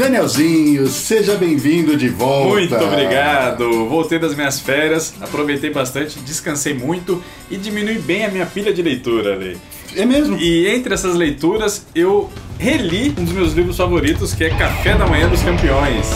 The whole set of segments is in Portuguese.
Danielzinho, seja bem-vindo de volta. Muito obrigado. Voltei das minhas férias, aproveitei bastante, descansei muito e diminui bem a minha pilha de leitura, Lei. É mesmo? E entre essas leituras, eu reli um dos meus livros favoritos, que é Café da Manhã dos Campeões.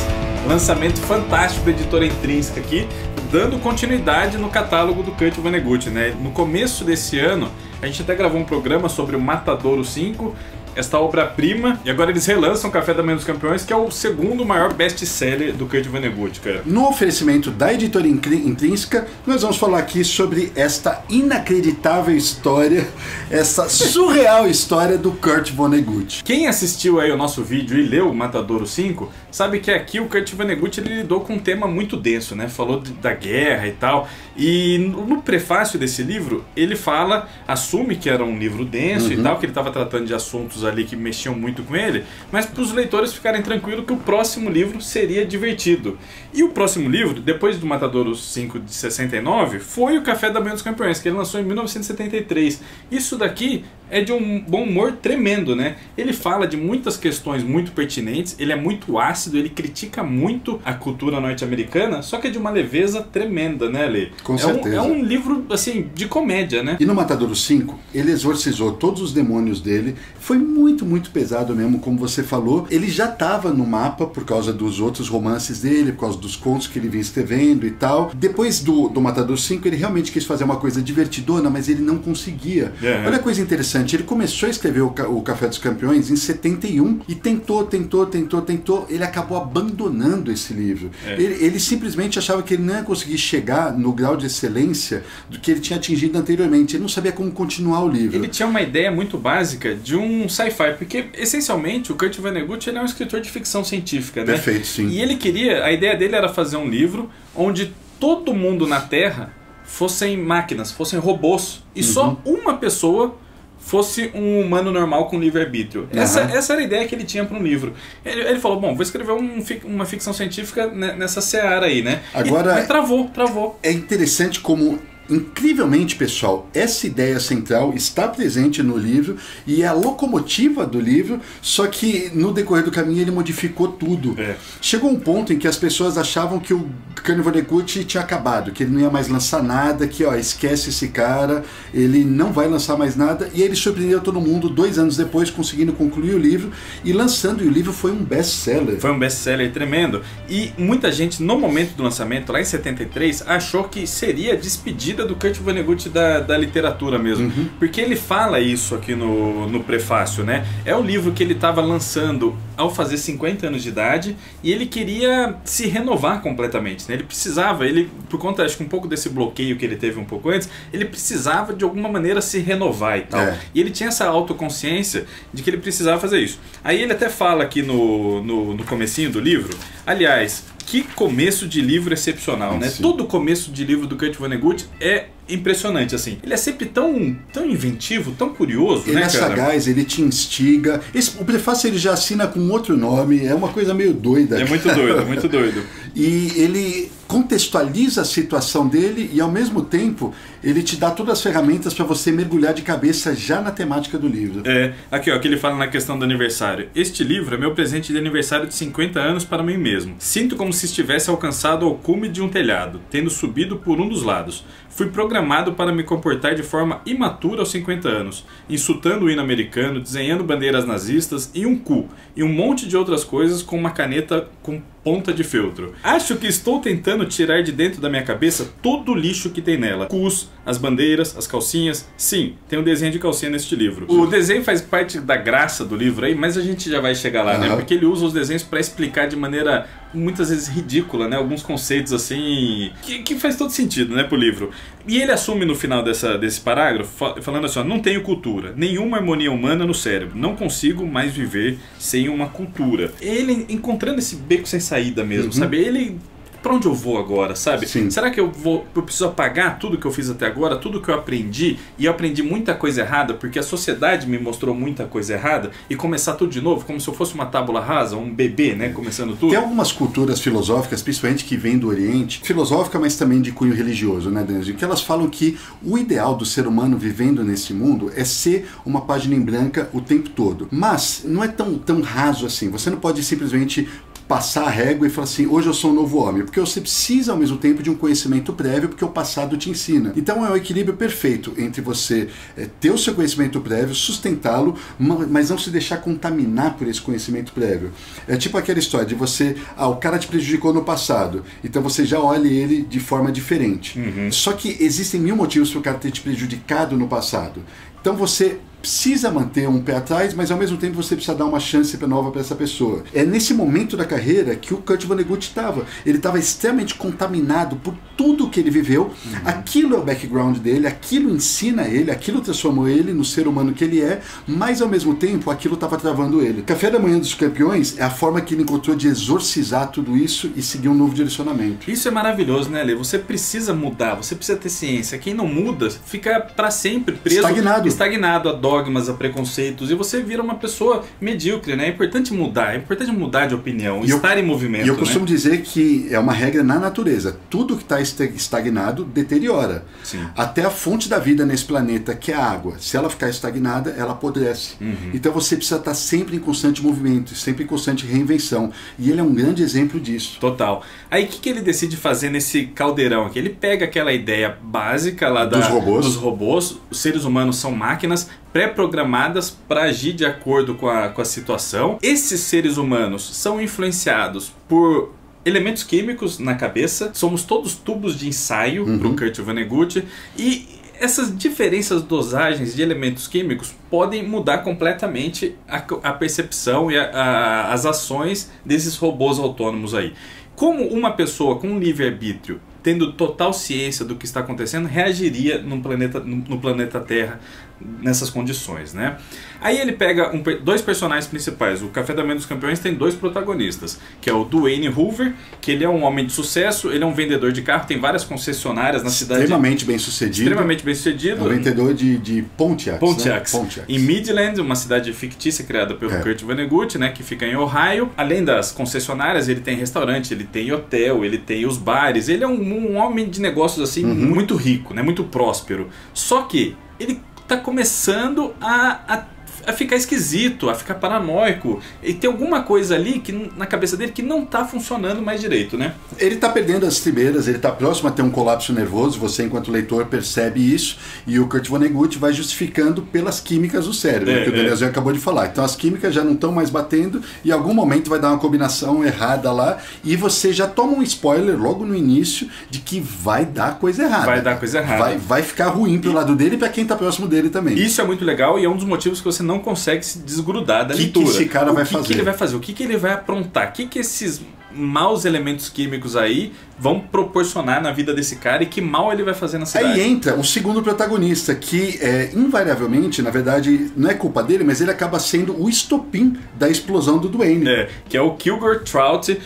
Lançamento fantástico da editora Intrínseca aqui, dando continuidade no catálogo do Kurt Vonnegut, né? No começo desse ano, a gente até gravou um programa sobre o Matadouro 5, esta obra-prima, e agora eles relançam Café da Manhã dos Campeões, que é o segundo maior best-seller do Kurt Vonnegut, cara. No oferecimento da editora Intrínseca, nós vamos falar aqui sobre esta inacreditável história, essa surreal história do Kurt Vonnegut. Quem assistiu aí o nosso vídeo e leu Matadouro 5, sabe que aqui o Kurt Vonnegut ele lidou com um tema muito denso, né? Falou da guerra e tal. E no prefácio desse livro, ele fala, assume que era um livro denso uhum. e tal, que ele estava tratando de assuntos ali que mexiam muito com ele, mas para os leitores ficarem tranquilos que o próximo livro seria divertido. E o próximo livro, depois do Matadouro 5 de 69, foi o Café da Manhã dos Campeões, que ele lançou em 1973. Isso daqui é de um bom humor tremendo, né? Ele fala de muitas questões muito pertinentes, ele é muito ácido, ele critica muito a cultura norte-americana, só que é de uma leveza tremenda, né, Lê? Com é certeza. Um, é um livro, assim, de comédia, né? E no Matadouro 5, ele exorcizou todos os demônios dele. Foi muito, muito pesado mesmo, como você falou. Ele já estava no mapa por causa dos outros romances dele, por causa dos contos que ele vinha escrevendo e tal. Depois do, do Matadouro 5, ele realmente quis fazer uma coisa divertidona, mas ele não conseguia. Uhum. Olha a coisa interessante interessante. Ele começou a escrever o, o Café dos Campeões em 71 e tentou, tentou, tentou, tentou. Ele acabou abandonando esse livro. É. Ele, ele, simplesmente achava que ele não ia conseguir chegar no grau de excelência do que ele tinha atingido anteriormente. Ele não sabia como continuar o livro. Ele tinha uma ideia muito básica de um sci-fi, porque essencialmente o Kurt Vonnegut ele é um escritor de ficção científica, né? Perfeito, sim. E ele queria, a ideia dele era fazer um livro onde todo mundo na Terra fossem máquinas, fossem robôs e uhum. só uma pessoa fosse um humano normal com livre-arbítrio. Uhum. Essa, essa era a ideia que ele tinha para um livro. Ele, ele, falou, bom, vou escrever um, uma ficção científica nessa seara aí, né? Agora, e, travou, travou. É interessante como Incrivelmente, pessoal, essa ideia central está presente no livro e é a locomotiva do livro, só que no decorrer do caminho ele modificou tudo. É. Chegou um ponto em que as pessoas achavam que o Kanye tinha acabado, que ele não ia mais lançar nada, que ó, esquece esse cara, ele não vai lançar mais nada, e ele surpreendeu todo mundo dois anos depois, conseguindo concluir o livro e lançando, e o livro foi um best-seller. Foi um best-seller tremendo. E muita gente, no momento do lançamento, lá em 73, achou que seria despedido do Kurt Vonnegut da, da literatura mesmo. Uhum. Porque ele fala isso aqui no, no prefácio, né? É o livro que ele estava lançando ao fazer 50 anos de idade e ele queria se renovar completamente, né? Ele precisava, ele por conta acho que um pouco desse bloqueio que ele teve um pouco antes, ele precisava de alguma maneira se renovar e tal. É. E ele tinha essa autoconsciência de que ele precisava fazer isso. Aí ele até fala aqui no, no, no comecinho do livro, aliás, que começo de livro excepcional, né? Sim. Todo começo de livro do Kurt Vonnegut é impressionante, assim. Ele é sempre tão, tão inventivo, tão curioso, ele né, é cara? sagaz, ele te instiga. Esse, o prefácio ele já assina com outro nome, é uma coisa meio doida. É muito doido, muito doido. e ele contextualiza a situação dele e ao mesmo tempo ele te dá todas as ferramentas para você mergulhar de cabeça já na temática do livro. É, aqui ó, que ele fala na questão do aniversário. Este livro é meu presente de aniversário de 50 anos para mim mesmo. Sinto como se estivesse alcançado ao cume de um telhado, tendo subido por um dos lados. Fui programado para me comportar de forma imatura aos 50 anos, insultando o hino americano, desenhando bandeiras nazistas e um cu, e um monte de outras coisas com uma caneta com ponta de feltro. Acho que estou tentando tirar de dentro da minha cabeça todo o lixo que tem nela. Cus, as bandeiras, as calcinhas. Sim, tem um desenho de calcinha neste livro. O desenho faz parte da graça do livro aí, mas a gente já vai chegar lá, uhum. né? Porque ele usa os desenhos para explicar de maneira muitas vezes ridícula, né? Alguns conceitos assim que, que faz todo sentido, né, pro livro. E ele assume no final dessa, desse parágrafo, falando assim: ó, não tenho cultura, nenhuma harmonia humana no cérebro, não consigo mais viver sem uma cultura. Ele encontrando esse beco sem saída mesmo, uhum. sabe? Ele pra onde eu vou agora, sabe? Sim. Será que eu vou eu preciso apagar tudo que eu fiz até agora, tudo que eu aprendi e eu aprendi muita coisa errada porque a sociedade me mostrou muita coisa errada e começar tudo de novo, como se eu fosse uma tábula rasa, um bebê, né, começando tudo? Tem algumas culturas filosóficas, principalmente que vêm do Oriente, filosófica, mas também de cunho religioso, né, Denise? Que elas falam que o ideal do ser humano vivendo nesse mundo é ser uma página em branca o tempo todo. Mas não é tão, tão raso assim. Você não pode simplesmente passar a régua e falar assim, hoje eu sou um novo homem, porque você precisa ao mesmo tempo de um conhecimento prévio, porque o passado te ensina. Então é o equilíbrio perfeito entre você é, ter o seu conhecimento prévio, sustentá-lo, mas não se deixar contaminar por esse conhecimento prévio. É tipo aquela história de você, ah, o cara te prejudicou no passado, então você já olha ele de forma diferente. Uhum. Só que existem mil motivos para o cara ter te prejudicado no passado. Então você precisa manter um pé atrás, mas ao mesmo tempo você precisa dar uma chance nova para essa pessoa. É nesse momento da carreira que o Kurt Vonnegut estava. Ele estava extremamente contaminado por tudo que ele viveu. Uhum. Aquilo é o background dele, aquilo ensina ele, aquilo transformou ele no ser humano que ele é, mas ao mesmo tempo aquilo estava travando ele. Café da Manhã dos Campeões é a forma que ele encontrou de exorcizar tudo isso e seguir um novo direcionamento. Isso é maravilhoso, né, Lê? Você precisa mudar, você precisa ter ciência. Quem não muda fica para sempre preso, estagnado, estagnado, adora dogmas, a preconceitos, e você vira uma pessoa medíocre, né? É importante mudar, é importante mudar de opinião, e estar eu, em movimento. E eu costumo né? dizer que é uma regra na natureza. Tudo que está estagnado deteriora. Sim. Até a fonte da vida nesse planeta, que é a água. Se ela ficar estagnada, ela apodrece. Uhum. Então você precisa estar sempre em constante movimento, sempre em constante reinvenção. E ele é um grande exemplo disso. Total. Aí o que, que ele decide fazer nesse caldeirão aqui? Ele pega aquela ideia básica lá da, dos robôs. Dos robôs. Os seres humanos são máquinas, pré-programadas para agir de acordo com a, com a situação. Esses seres humanos são influenciados por elementos químicos na cabeça, somos todos tubos de ensaio uhum. para o Kurt Vonnegut e essas diferenças dosagens de elementos químicos podem mudar completamente a, a percepção e a, a, as ações desses robôs autônomos aí. Como uma pessoa com livre-arbítrio tendo total ciência do que está acontecendo, reagiria no planeta, no planeta Terra nessas condições, né? Aí ele pega um, dois personagens principais. O Café da Manhã dos Campeões tem dois protagonistas, que é o Dwayne Hoover, que ele é um homem de sucesso, ele é um vendedor de carro, tem várias concessionárias na cidade. Extremamente bem sucedido. Extremamente bem sucedido. É um vendedor de, de Pontiacs. Pontiacs. Né? Pontiacs. Em Midland, uma cidade fictícia criada pelo é. Kurt Vonnegut, né, que fica em Ohio. Além das concessionárias, ele tem restaurante, ele tem hotel, ele tem os bares. Ele é um, um homem de negócios assim uhum. muito rico, né, muito próspero. Só que ele está começando a, a a ficar esquisito, a ficar paranoico. E tem alguma coisa ali que na cabeça dele que não está funcionando mais direito, né? Ele está perdendo as tribeiras, ele está próximo a ter um colapso nervoso, você enquanto leitor percebe isso, e o Kurt Vonnegut vai justificando pelas químicas do cérebro, é, que o Daniel é. acabou de falar. Então as químicas já não estão mais batendo, e em algum momento vai dar uma combinação errada lá, e você já toma um spoiler logo no início de que vai dar coisa errada. Vai dar coisa errada. Vai, vai ficar ruim pro e... lado dele e para quem está próximo dele também. Isso é muito legal e é um dos motivos que você não consegue se desgrudar da que leitura. O que esse cara o vai que fazer? O que ele vai fazer? O que, que ele vai aprontar? O que, que esses maus elementos químicos aí vão proporcionar na vida desse cara e que mal ele vai fazer na cidade. Aí entra o segundo protagonista, que é, invariavelmente, na verdade, não é culpa dele, mas ele acaba sendo o estopim da explosão do Duane. É, que é o Kilgore Trout.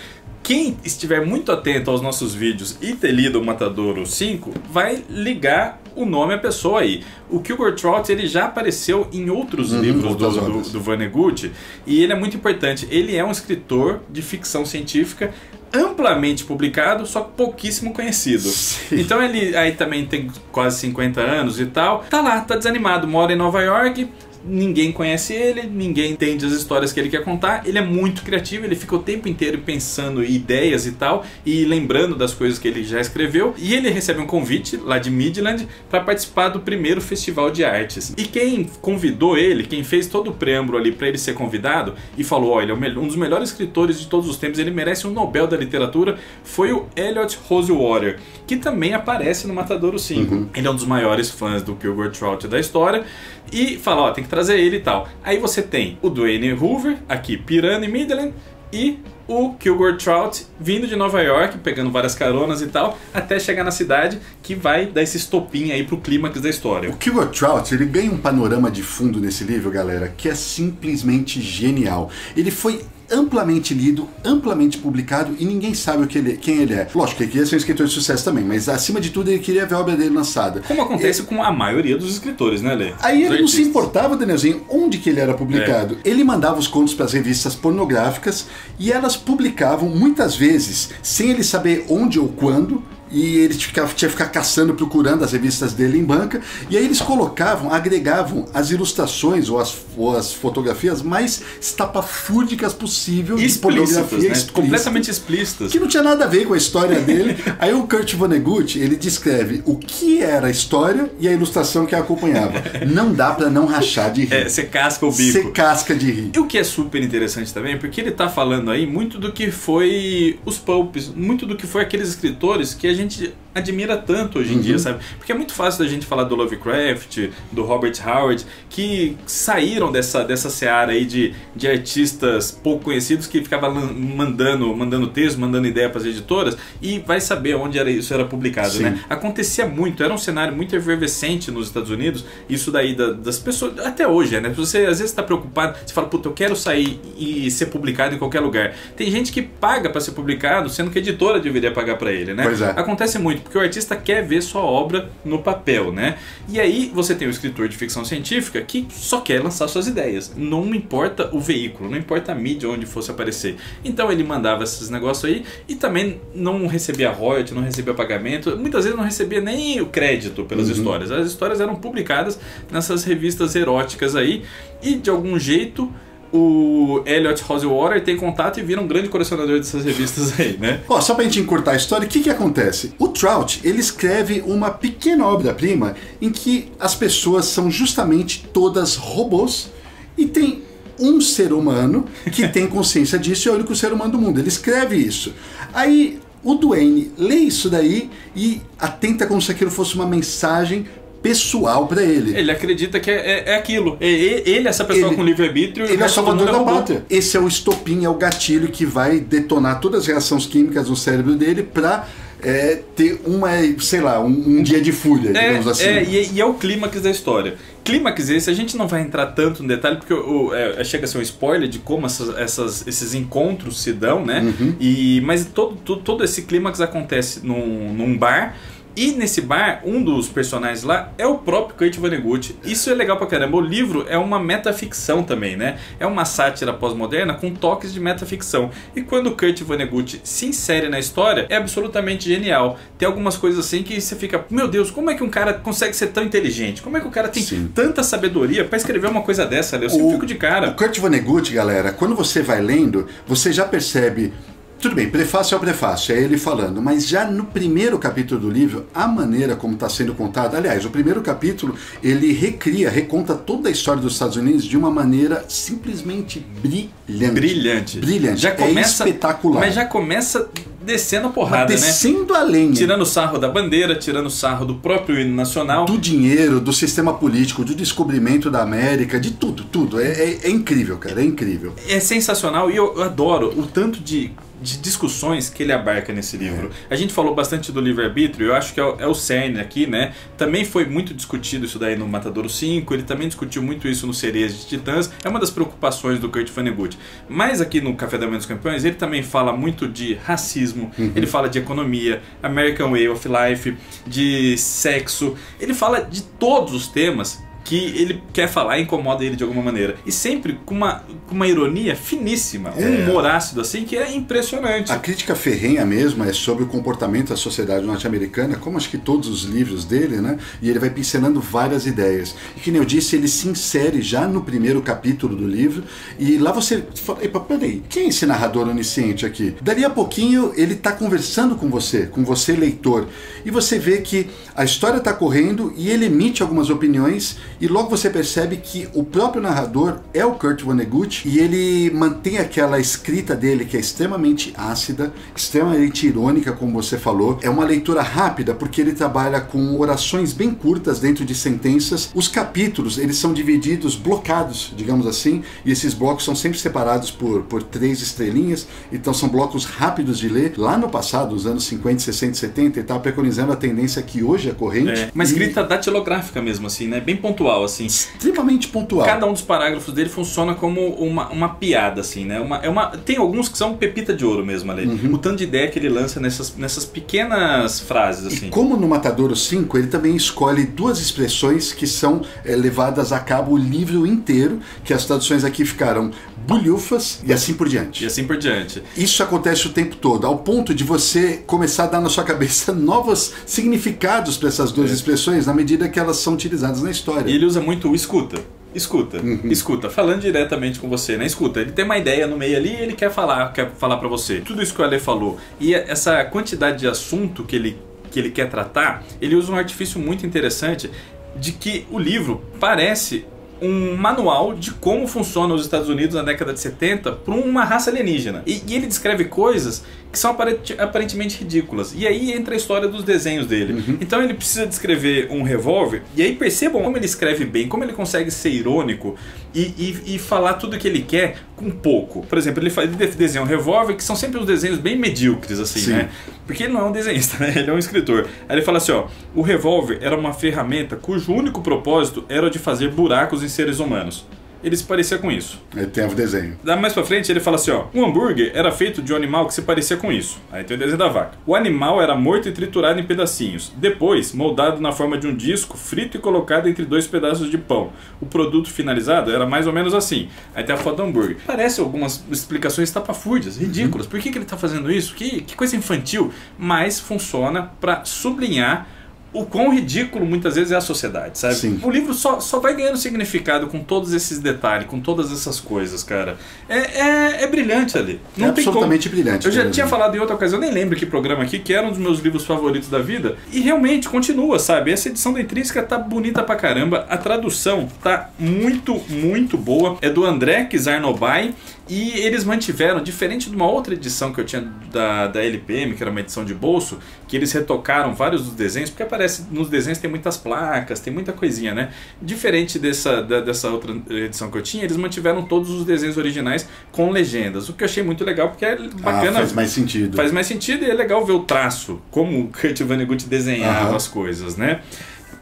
Quem estiver muito atento aos nossos vídeos e ter lido o Matadouro 5 vai ligar o nome à pessoa aí. O Kilgore Trout ele já apareceu em outros uhum, livros do, do, do Vonnegut e ele é muito importante. Ele é um escritor de ficção científica amplamente publicado, só que pouquíssimo conhecido. Sim. Então ele aí também tem quase 50 anos e tal. Tá lá, tá desanimado, mora em Nova York, ninguém conhece ele, ninguém entende as histórias que ele quer contar. Ele é muito criativo, ele fica o tempo inteiro pensando em ideias e tal, e lembrando das coisas que ele já escreveu. E ele recebe um convite lá de Midland para participar do primeiro festival de artes. E quem convidou ele, quem fez todo o preâmbulo ali para ele ser convidado e falou: olha, um dos melhores escritores de todos os tempos, ele merece um Nobel da Literatura, foi o Elliot Rosewater, que também aparece no Matadouro 5. Uhum. Ele é um dos maiores fãs do Kilgore Trout da história e fala: ó, tem que trazer ele e tal. Aí você tem o Dwayne Hoover, aqui pirando em Midland, e o Kilgore Trout vindo de Nova York, pegando várias caronas e tal, até chegar na cidade que vai dar esse estopim aí pro clímax da história. O Kilgore Trout, ele ganha um panorama de fundo nesse livro, galera, que é simplesmente genial. Ele foi amplamente lido, amplamente publicado e ninguém sabe o que ele, quem ele é. Lógico que ele queria ser um escritor de sucesso também, mas acima de tudo ele queria ver a obra dele lançada. Como acontece com a maioria dos escritores, né, Lê? Aí ele não se importava, Danielzinho, onde que ele era publicado. É. Ele mandava os contos para as revistas pornográficas e elas publicavam muitas vezes sem ele saber onde ou quando. E ele tinha que ficar caçando, procurando as revistas dele em banca. E aí eles colocavam, agregavam as ilustrações ou as, ou as fotografias mais estapafúrdicas possível de Explícitas, pornografia né? explícita Completamente explícitas. que não tinha nada a ver com a história dele. Aí o Kurt Vonnegut, ele descreve o que era a história e a ilustração que a acompanhava. Não dá pra não rachar de É, rir. você casca o bico. Você casca de rir. E o que é super interessante também, porque ele tá falando aí muito do que foi os pulps, muito do que foi aqueles escritores que a gente admira tanto hoje em Uhum. dia, sabe? Porque é muito fácil da gente falar do Lovecraft, do Robert Howard, que saíram dessa, dessa seara aí de, de artistas pouco conhecidos que ficavam lan- mandando, mandando texto, mandando ideia para as editoras e vai saber onde era isso era publicado, Sim. né? Acontecia muito, era um cenário muito efervescente nos Estados Unidos, isso daí da- das pessoas, até hoje, é, né? Você às vezes está preocupado, você fala, puta, eu quero sair e ser publicado em qualquer lugar. Tem gente que paga para ser publicado, sendo que a editora deveria pagar para ele, né? Pois é. Acontece muito, porque o artista quer ver sua obra no papel, né? E aí você tem o escritor de ficção científica que só quer lançar suas ideias. Não importa o veículo, não importa a mídia onde fosse aparecer. Então ele mandava esses negócios aí e também não recebia royalty, não recebia pagamento. Muitas vezes não recebia nem o crédito pelas histórias. As histórias eram publicadas nessas revistas eróticas aí e de algum jeito o Elliot Rosewater tem contato e vira um grande colecionador dessas revistas aí, né? Ó, só pra gente encurtar a história, o que que acontece? O Trout, ele escreve uma pequena obra-prima em que as pessoas são justamente todas robôs e tem um ser humano que tem consciência disso e é o único ser humano do mundo. Ele escreve isso. Aí o Duane lê isso daí e atenta como se aquilo fosse uma mensagem pessoal pra ele. Ele acredita que é, é- é aquilo. É- é- Ele é essa pessoa Ele- com livre-arbítrio Ele é salvador da pátria. Esse é o estopim, é o gatilho que vai detonar todas as reações químicas no cérebro dele pra é, ter uma, sei lá, um, um dia de fúria, É, digamos assim. é, e, e é o clímax da história. Clímax esse, a gente não vai entrar tanto no detalhe, porque o, é, chega a ser um spoiler de como essas, essas- esses encontros se dão, né? Uhum. E, mas todo, todo, todo esse clímax acontece num, num bar. E nesse bar, um dos personagens lá é o próprio Kurt Vonnegut. Isso é legal pra caramba. O livro é uma metaficção também, né? É uma sátira pós-moderna com toques de metaficção. E quando o Kurt Vonnegut se insere na história, é absolutamente genial. Tem algumas coisas assim que você fica, meu Deus, como é que um cara consegue ser tão inteligente? Como é que o cara tem Sim. tanta sabedoria pra escrever uma coisa dessa? Eu sempre O- fico de cara. O Kurt Vonnegut, galera, quando você vai lendo, você já percebe. Tudo bem, prefácio é o prefácio, é ele falando, mas já no primeiro capítulo do livro, a maneira como está sendo contado, aliás, o primeiro capítulo, ele recria, reconta toda a história dos Estados Unidos de uma maneira simplesmente brilhante. Brilhante. Brilhante. Já É começa, espetacular. Mas já começa descendo a porrada, né? Descendo a lenha. Tirando sarro da bandeira, tirando sarro do próprio hino nacional. do dinheiro, do sistema político, do descobrimento da América, de tudo, tudo. É, é- é incrível, cara, é incrível. É sensacional e eu, eu adoro o tanto de, de discussões que ele abarca nesse livro. A gente falou bastante do livre-arbítrio, eu acho que é o, é o cerne aqui, né? Também foi muito discutido isso daí no Matadouro 5, ele também discutiu muito isso no Cerejas de Titãs, é uma das preocupações do Kurt Vonnegut. Mas aqui no Café da Manhã dos Campeões, ele também fala muito de racismo, ele fala de economia, American Way of Life, de sexo, ele fala de todos os temas que ele quer falar e incomoda ele de alguma maneira. E sempre com uma, com uma ironia finíssima, um É. humor ácido assim que é impressionante. A crítica ferrenha mesmo é sobre o comportamento da sociedade norte-americana, como acho que todos os livros dele, né? E ele vai pincelando várias ideias. E que nem eu disse, ele se insere já no primeiro capítulo do livro, e lá você fala, epa, peraí, quem é esse narrador onisciente aqui? Dali a pouquinho ele está conversando com você, com você leitor, e você vê que a história está correndo e ele emite algumas opiniões, e logo você percebe que o próprio narrador é o Kurt Vonnegut, e ele mantém aquela escrita dele que é extremamente ácida, extremamente irônica, como você falou. É uma leitura rápida, porque ele trabalha com orações bem curtas dentro de sentenças. Os capítulos, eles são divididos, blocados, digamos assim, e esses blocos são sempre separados por, por três estrelinhas, então são blocos rápidos de ler. Lá no passado, nos anos 50, 60, 70, ele estava preconizando a tendência que hoje é corrente. É, uma E- escrita datilográfica mesmo, assim, né? Bem pontual. Pontual, assim. Extremamente pontual. Cada um dos parágrafos dele funciona como uma, uma piada, assim, né? Uma, é uma, tem alguns que são pepita de ouro mesmo ali. Uhum. O tanto de ideia que ele lança nessas, nessas pequenas frases, assim. E como no Matadouro 5, ele também escolhe duas expressões que são é, levadas a cabo o livro inteiro, que as traduções aqui ficaram bulhufas e assim por diante. E assim por diante. Isso acontece o tempo todo, ao ponto de você começar a dar na sua cabeça novos significados para essas duas é. expressões na medida que elas são utilizadas na história. E ele usa muito o escuta. Escuta, uhum. escuta, falando diretamente com você, né? Escuta, ele tem uma ideia no meio ali e ele quer falar, quer falar para você. Tudo isso que o Ale falou e essa quantidade de assunto que ele, que ele quer tratar, ele usa um artifício muito interessante de que o livro parece um manual de como funciona os Estados Unidos na década de 70 para uma raça alienígena. E, e, ele descreve coisas que são aparentemente ridículas. E aí entra a história dos desenhos dele. Uhum. Então ele precisa descrever um revólver, e aí percebam como ele escreve bem, como ele consegue ser irônico e, e, e falar tudo o que ele quer com pouco. Por exemplo, ele, faz, ele desenha um revólver que são sempre os desenhos bem medíocres, assim, Sim. né? Porque ele não é um desenhista, né? Ele é um escritor. Aí ele fala assim: ó, o revólver era uma ferramenta cujo único propósito era o de fazer buracos em seres humanos ele se parecia com isso. Ele tem o desenho. Dá mais pra frente, ele fala assim: ó, um hambúrguer era feito de um animal que se parecia com isso. Aí tem o desenho da vaca. O animal era morto e triturado em pedacinhos. Depois, moldado na forma de um disco, frito e colocado entre dois pedaços de pão. O produto finalizado era mais ou menos assim. Aí tem a foto do hambúrguer. Parece algumas explicações tapafúrdias, ridículas. Por que, que ele tá fazendo isso? Que, que coisa infantil. Mas funciona para sublinhar o quão ridículo muitas vezes é a sociedade, sabe? Sim. O livro só, só vai ganhando significado com todos esses detalhes, com todas essas coisas, cara. É, é, é brilhante ali. Não é absolutamente como... brilhante. Eu já tinha falado em outra ocasião, nem lembro que programa aqui, que era um dos meus livros favoritos da vida. E realmente continua, sabe? Essa edição da Intrínseca tá bonita pra caramba. A tradução tá muito, muito boa. É do André Kizarnobai. E eles mantiveram, diferente de uma outra edição que eu tinha da, da LPM, que era uma edição de bolso, que eles retocaram vários dos desenhos, porque aparece nos desenhos tem muitas placas, tem muita coisinha, né? Diferente dessa, da, dessa outra edição que eu tinha, eles mantiveram todos os desenhos originais com legendas, o que eu achei muito legal, porque é bacana. Ah, faz mais sentido. Faz mais sentido e é legal ver o traço, como o Kurt Vonnegut desenhava as coisas, né?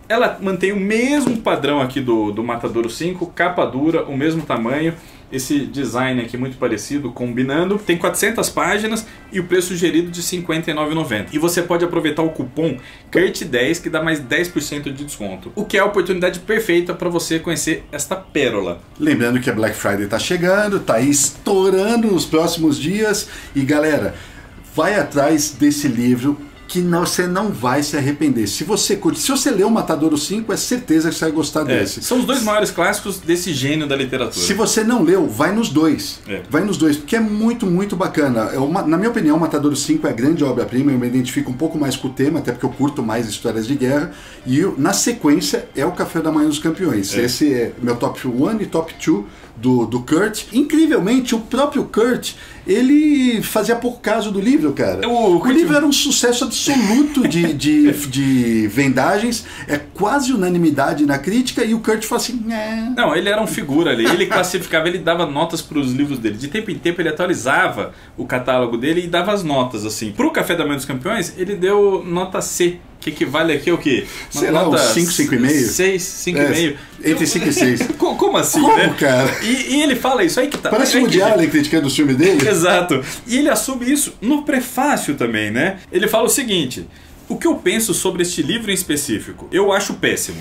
Ela mantém o mesmo padrão aqui do, do Matadouro 5, capa dura, o mesmo tamanho esse design aqui muito parecido, combinando. Tem 400 páginas e o preço sugerido de R$ 59,90. E você pode aproveitar o cupom CURT10 que dá mais 10% de desconto. O que é a oportunidade perfeita para você conhecer esta pérola. Lembrando que a Black Friday está chegando, está estourando nos próximos dias e galera, vai atrás desse livro que não, você não vai se arrepender. Se você curte, se você ler o Matadouro 5, é certeza que você vai gostar é, desse. São os dois maiores clássicos desse gênio da literatura. Se você não leu, vai nos dois. É. Vai nos dois, porque é muito, muito bacana. É uma, na minha opinião, o Matadouro 5 é a grande obra-prima, eu me identifico um pouco mais com o tema, até porque eu curto mais histórias de guerra. E na sequência é o Café da Manhã dos Campeões. É. Esse é meu top 1 e top 2 do, do Kurt. Incrivelmente, o próprio Kurt ele fazia pouco caso do livro, cara. O, o livro era um sucesso absoluto de, de, de vendagens, é quase unanimidade na crítica, e o Kurt falou assim: Nhê. Não, ele era um figura ali, ele classificava, ele dava notas para os livros dele. De tempo em tempo ele atualizava o catálogo dele e dava as notas, assim. Pro Café da Manhã dos Campeões, ele deu nota C que equivale aqui ao quê? Uma Sei lá, uns 5, 5,5? 6, 5,5. Entre 5 e 6. Como assim, Como, né? cara? E, e, ele fala isso aí que tá. Parece o Woody Allen criticando o filme dele. Exato. E ele assume isso no prefácio também, né? Ele fala o seguinte. O que eu penso sobre este livro em específico? Eu acho péssimo.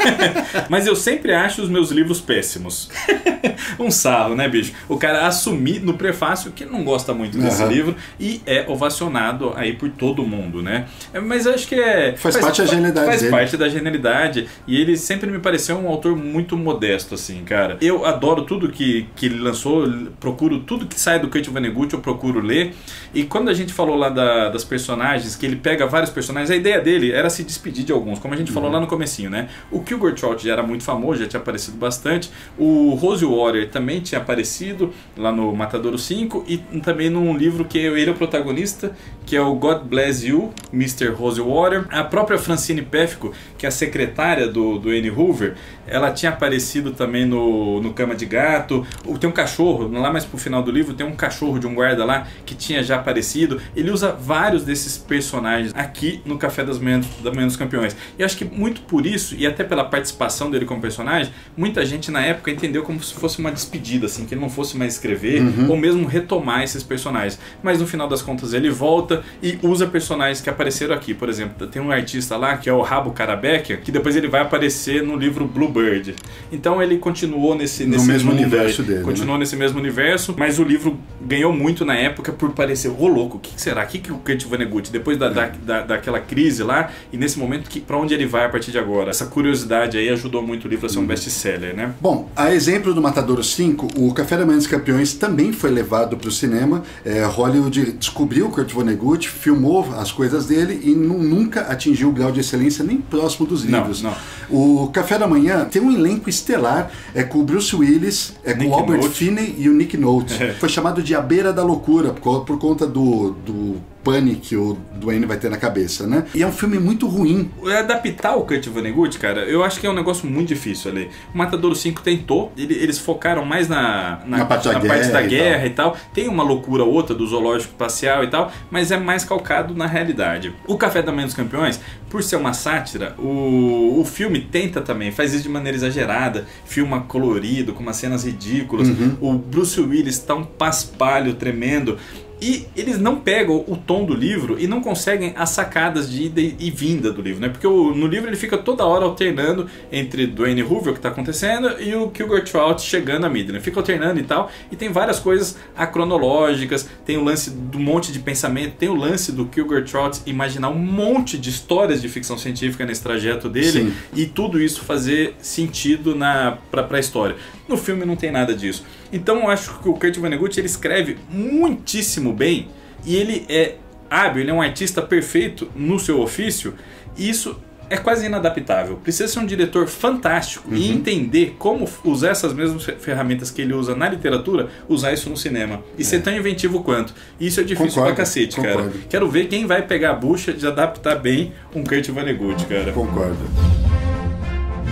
Mas eu sempre acho os meus livros péssimos. um sarro, né, bicho? O cara assumir no prefácio que não gosta muito desse uhum. livro e é ovacionado aí por todo mundo, né? É, mas eu acho que é. Faz, faz parte da genialidade. Faz dele. parte da genialidade. E ele sempre me pareceu um autor muito modesto, assim, cara. Eu adoro tudo que, que ele lançou, procuro tudo que sai do Kurt Vonnegut, eu procuro ler. E quando a gente falou lá da, das personagens, que ele pega vários personagens, a ideia dele era se despedir de alguns, como a gente uhum. falou lá no comecinho, né? O Kilgore Trout já era muito famoso, já tinha aparecido bastante. O Rose Warrior também tinha aparecido lá no Matadouro 5 e também num livro que ele é o protagonista, que é o God Bless You, Mr. Rose Warrior. A própria Francine Peffico, que é a secretária do, do Annie Hoover, ela tinha aparecido também no, no Cama de Gato. Tem um cachorro, lá mais pro final do livro, tem um cachorro de um guarda lá que tinha já aparecido. Ele usa vários desses personagens aqui no Café das Manhãs, da Manhã dos Campeões. E acho que muito por isso, e até pela participação dele como personagem, muita gente na época entendeu como se fosse uma despedida, assim, que ele não fosse mais escrever, uhum. ou mesmo retomar esses personagens. Mas no final das contas ele volta e usa personagens que apareceram aqui. Por exemplo, tem um artista lá que é o Rabo Karabeck, que depois ele vai aparecer no livro Bluebird. Então ele continuou nesse, no nesse mesmo universo dele. Continuou né? nesse mesmo universo, mas o livro ganhou muito na época por parecer, ô oh, louco, o que, será? O que, que o Kurt Vonnegut, depois da, da, da, daquela crise lá, e nesse momento, que, para onde ele vai a partir de agora? Essa curiosidade aí ajudou muito o livro a ser um uhum. best-seller, né? Bom, a exemplo do Matadouro 5, o Café da Manhã dos Campeões também foi levado para o cinema. É, Hollywood descobriu o Kurt Vonnegut, filmou as coisas dele e nunca atingiu o grau de excelência nem próximo dos livros. Não, não. O Café da Manhã tem um elenco estelar, é com o Bruce Willis, é com o Albert Note. Finney e o Nick Nolte. É. Foi chamado de A Beira da Loucura por, por conta do, do pânico que o Dwayne vai ter na cabeça, né? E é um filme muito ruim. Adaptar o Kurt Vonnegut, cara, eu acho que é um negócio muito difícil ali. O Matador 5 tentou, eles focaram mais na, na, na parte da, na guerra, parte da e guerra e tal. Tem uma loucura outra do zoológico espacial e tal, mas é mais calcado na realidade. O Café da Manhã dos Campeões, por ser uma sátira, o, o filme tenta também, faz isso de maneira exagerada, filma colorido, com umas cenas ridículas. Uhum. O Bruce Willis tá um paspalho tremendo. E eles não pegam o tom do livro e não conseguem as sacadas de ida e vinda do livro, né? Porque o, no livro ele fica toda hora alternando entre Dwayne Hoover, o que está acontecendo, e o Kilgore Trout chegando à mídia, né? Fica alternando e tal. E tem várias coisas acronológicas, tem o lance do monte de pensamento, tem o lance do Kilgore Trout imaginar um monte de histórias de ficção científica nesse trajeto dele Sim. e tudo isso fazer sentido na para a história. No filme não tem nada disso. Então eu acho que o Kurt Vonnegut ele escreve muitíssimo bem e ele é hábil, ele é um artista perfeito no seu ofício. E isso é quase inadaptável. Precisa ser um diretor fantástico uhum. e entender como usar essas mesmas ferramentas que ele usa na literatura, usar isso no cinema. E é. ser tão inventivo quanto. Isso é difícil concordo, pra cacete, concordo. cara. Quero ver quem vai pegar a bucha de adaptar bem um Kurt Vonnegut, cara. Concordo.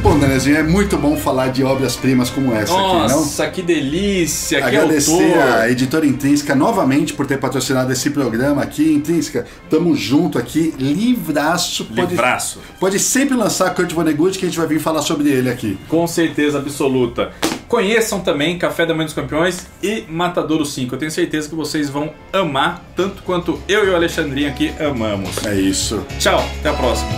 Pô, Nenezinho, é muito bom falar de obras-primas como essa Nossa, aqui, não? Nossa, que delícia, Agradecer que autor. a editora Intrínseca novamente por ter patrocinado esse programa aqui. Intrínseca, tamo junto aqui, livraço. Pode, livraço. Pode sempre lançar Kurt Vonnegut que a gente vai vir falar sobre ele aqui. Com certeza absoluta. Conheçam também Café da Mãe dos Campeões e Matadouro 5. Eu tenho certeza que vocês vão amar tanto quanto eu e o Alexandrinho aqui amamos. É isso. Tchau, até a próxima.